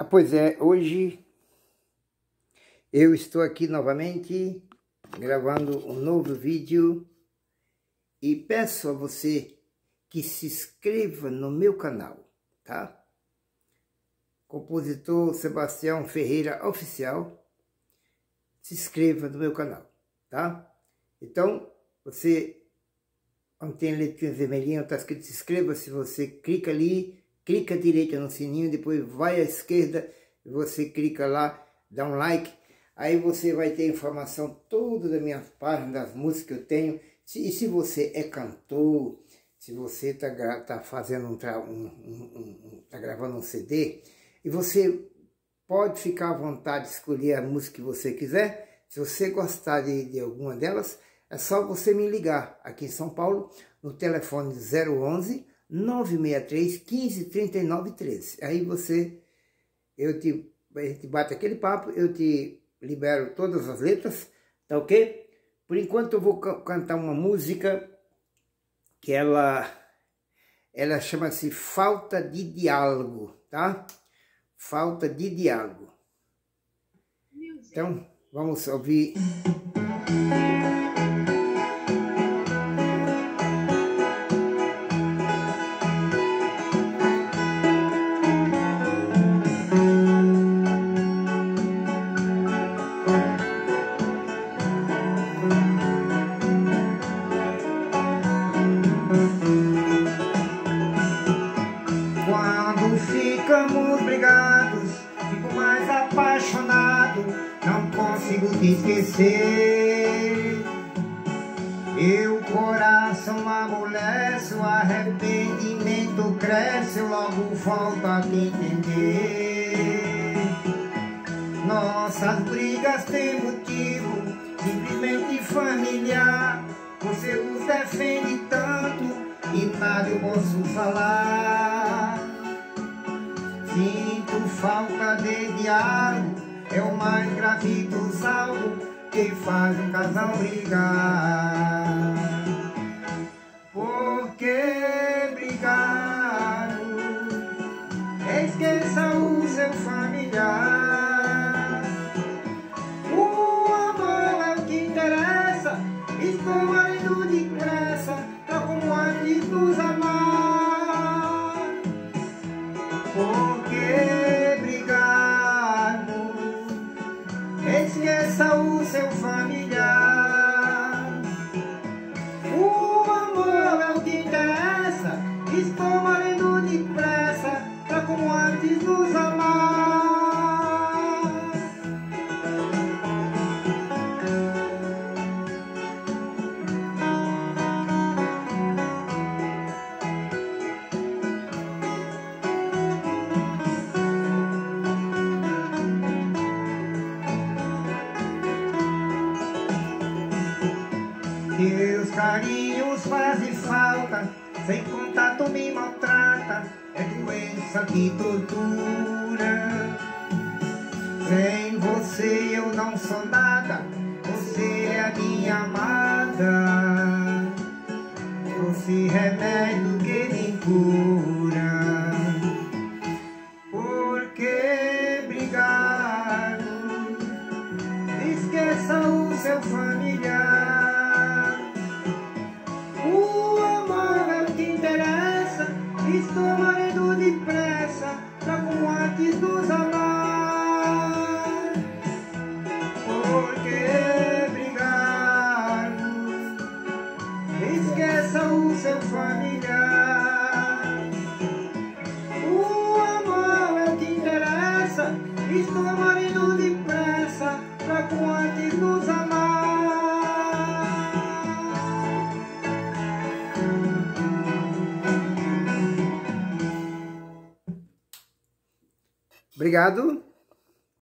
Ah, pois é, hoje eu estou aqui novamente gravando um novo vídeo e peço a você que se inscreva no meu canal, tá? Compositor Sebastião Ferreira Oficial, se inscreva no meu canal, tá? Então, você, onde tem a letrinha vermelhinha, está escrito se inscreva, se você clica ali, clica à direita no sininho, depois vai à esquerda, você clica lá, dá um like, aí você vai ter informação toda da minha página, das músicas que eu tenho, e se você é cantor, se você está tá fazendo um, um, um, tá gravando um CD, e você pode ficar à vontade de escolher a música que você quiser, se você gostar de, de alguma delas, é só você me ligar aqui em São Paulo, no telefone 011 963 15 39 13. Aí você, eu te, a gente bate aquele papo, eu te libero todas as letras, tá ok? Por enquanto eu vou cantar uma música que ela, ela chama-se Falta de Diálogo, tá? Falta de Diálogo. Então, vamos ouvir... te esquecer. Meu coração amolece, o arrependimento cresce, logo falta te entender. Nossas brigas têm motivo, simplesmente familiar. Você nos defende tanto e nada eu posso falar. Sinto falta de diálogo é o mais grave dos algo que faz um casal brigar. Carinhos fazem falta, sem contato me maltrata, é doença que tortura. Sem você eu não sou nada, você é minha amada. Doce remédio que me cura. Por que brigar? Esqueça o seu familiar. Morrendo depressa com antes nos amar. Por que brigarmos? Esqueça o seu familiar. Obrigado.